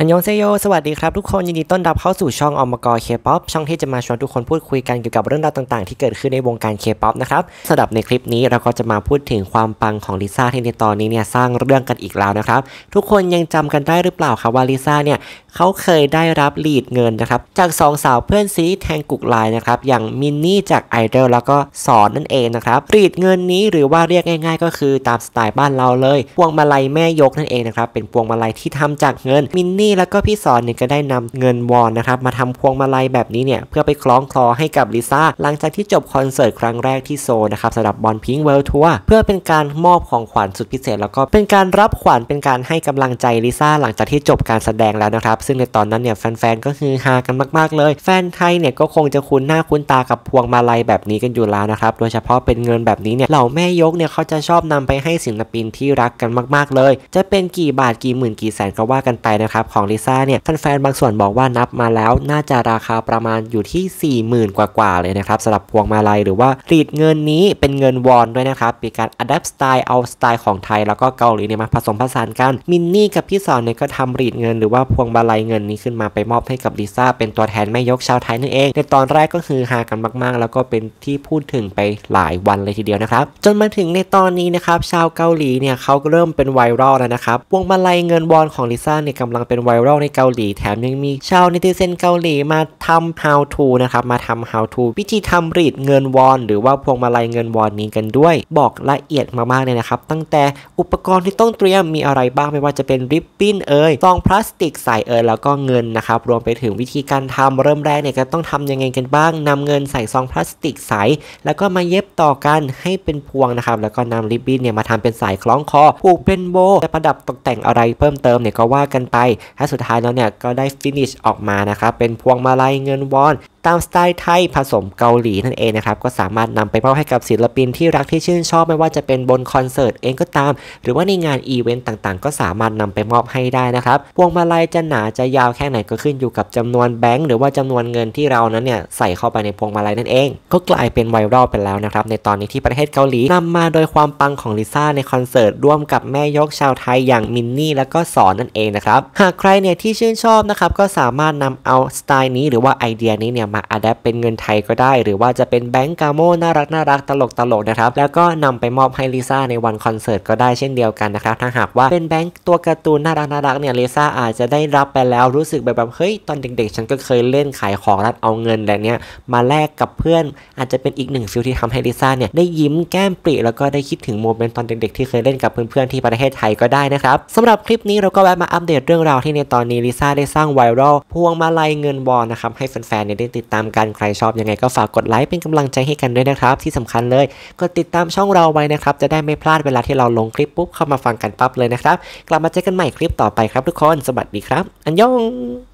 안녕하세요 สวัสดีครับทุกคน ยินดีต้อนรับเข้าสู่ช่องอมกรเคป๊อปช่องที่จะมาชวนทุกคนพูดคุยกันเกี่ยวกับเรื่องราวต่างๆ ที่เกิดขึ้นในวงการเคป๊อปนะครับสำหรับในคลิปนี้เราก็จะมาพูดถึงความปังของลิซ่าที่ในตอนนี้เนี่ยสร้างเรื่องกันอีกแล้วนะครับ ทุกคนยังจำกันได้หรือเปล่าครับว่าลิซ่าเนี่ยเขาเคยได้รับหรีดเงินนะครับจากสองสาวเพื่อนซีแทงกุกไลน์นะครับอย่างมินนี่จากไอดอลแล้วก็สอนนั่นเองนะครับหรีดเงินนี้หรือว่าเรียกง่าย ๆ ก็คือตามสไตล์บ้านเราเลยพวงมาลัยแม่ยกนั่นเองนะครับเป็นพวงมาลัยที่ทำจากเงินมินนี่แล้วก็พี่ซอร์นเนี่ยก็ได้นำเงินวอนนะครับมาทำพวงมาลัยแบบนี้เนี่ยเพื่อไปคล้องคอให้กับลิซ่าหลังจากที่จบคอนเสิร์ตครั้งแรกที่โซลนะครับสำหรับ BORN PINK World Tour เพื่อเป็นการมอบของขวัญสุดพิเศษ แล้วก็เป็นการรับขวัญเป็นการให้กำลังใจลิซ่าหลังจากที่จบการแสดงแล้วนะครับ ซึ่งในตอนนั้นเนี่ยแฟนๆก็คือฮากันมากๆเลย แฟนไทยเนี่ยก็คงจะคุ้นหน้าคุ้นตากับพวงมาลัยแบบนี้กันอยู่แล้วนะครับโดยเฉพาะเป็นเงินแบบนี้เนี่ยเหล่าแม่ยกเนี่ยเขาจะชอบนำไปให้ศิลปินที่รักกันมาก ๆเลย จะเป็นกี่บาทกี่หมื่นกี่แสนก็ว่ากันไปนะครับของลิซ่าเนี่ยแฟนๆบางส่วนบอกว่านับมาแล้วน่าจะราคาประมาณอยู่ที่ 40,000 กว่าๆเลยนะครับสำหรับพวงมาลัยหรือว่าหรีดเงินนี้เป็นเงินวอนด้วยนะครับมีการ adapt สไตล์เอาสไตล์ของไทยแล้วก็เกาหลีเนี่ยมาผสมผสานกันมินนี่กับพี่ซอร์นเนี่ยก็ทำหรีดเงินหรือว่าพวงมาลัยเงินนี้ขึ้นมาไปมอบให้กับลิซ่าเป็นตัวแทนแม่ยกชาวไทยนั่นเอง ในตอนแรกก็คือฮากันมากๆ แล้วก็เป็นที่พูดถึงไปหลายวันเลยทีเดียวนะครับ จนมาถึงในตอนนี้นะครับชาวเกาหลีเนี่ยเขาเริ่มเป็นไวรัลแล้วนะครับพวงมาลัยเงินวอนของลิซ่าเนี่ยกำลังเป็นไวรัลในเกาหลี แถมยังมีชาวเนติเซนเกาหลีมาทำ how to นะครับ มาทำ how to วิธีทำรีดเงินวอน หรือว่าพวงมาลัยเงินวอนนี้กันด้วย บอกละเอียดมากๆเลยนะครับ ตั้งแต่อุปกรณ์ที่ต้องเตรียมมีอะไรบ้างไม่ว่าจะเป็นริบบิ้นเอ่ยซองพลาสติกใส่เอ่ยแล้วก็เงินนะครับรวมไปถึงวิธีการทำเริ่มแรกเนี่ยก็ต้องทำยังไงกันบ้างนำเงินใส่ซองพลาสติกใสแล้วก็มาเย็บต่อกันให้เป็นพวงนะครับแล้วก็นำริบบิ้นเนี่ยมาทำเป็นสายคล้องคอผูกเป็นโบจะประดับตกแต่งอะไรเพิ่มเติมเนี่ยก็ว่ากันไปและสุดท้ายแล้วเนี่ยก็ได้ finish ออกมานะครับเป็นพวงมาลัยเงินวอน ตามสไตล์ไทยผสมเกาหลีนั่นเองนะครับก็สามารถนำไปมอบให้กับศิลปินที่รักที่ชื่นชอบไม่ว่าจะเป็นบนคอนเสิร์ตเองก็ตาม หรือว่าในงานอีเวนต์ต่างๆ ก็สามารถนำไปมอบให้ได้นะครับพวงมาลัยจะหนาจะยาวแค่ไหนก็ขึ้นอยู่กับจำนวนแบงค์หรือว่าจำนวนเงินที่เรานั้นเนี่ยใส่เข้าไปในพวงมาลัยนั่นเอง ก็กลายเป็นไวรัลไปแล้วนะครับในตอนนี้ที่ประเทศเกาหลีนำมาโดยความปังของลิซ่าในคอนเสิร์ตร่วมกับแม่ยกชาวไทยอย่างมินนี่แล้วก็ซอร์นนั่นเองนะครับหากใครเนี่ยที่ชื่นชอบนะครับก็สามารถนำเอาสไตล์นี้หรือว่าไอเดียนี้เนี่ยมา adapt เป็นเงินไทยก็ได้ หรือว่าจะเป็นแบงก์กาโม่น่ารักน่ารักตลกตลกนะครับ แล้วก็นำไปมอบให้ลิซ่าในวันคอนเสิร์ตก็ได้เช่นเดียวกันนะครับ ถ้าหากว่าเป็นแบงก์ตัวการ์ตูนน่ารักน่ารักเนี่ยลิซ่าอาจจะได้รับไปแล้วรู้สึกแบบแบบเฮ้ยตอนเด็กๆ ฉันก็เคยเล่นขายของแล้วเอาเงินแบบเนี้ยมาแลกกับเพื่อน อาจจะเป็นอีกหนึ่ง feel ที่ทำให้ลิซ่าเนี่ยได้ยิ้มแก้มปริแล้วก็ได้คิดถึง moment ตอนเด็ก ๆ ที่เคยเล่นกับเพื่อนๆที่ประเทศไทยก็ได้นะครับสำหรับคลิปนี้เราก็แวะมาอัปเดตเรื่องราวที่ในตอนนี้ลิซ่าได้สร้างไวรัลพวงมาลัยเงินวอนนะครับให้แฟนๆเนี่ยได้ติดตามกันใครชอบยังไงก็ฝากกดไลค์เป็นกำลังใจให้กันด้วยนะครับ ที่สำคัญเลยกดติดตามช่องเราไว้นะครับ จะได้ไม่พลาดเวลาที่เราลงคลิปปุ๊บเข้ามาฟังกันปั๊บเลยนะครับ กลับมาเจอกันใหม่คลิปต่อไปครับทุกคน สวัสดีครับ อันยอง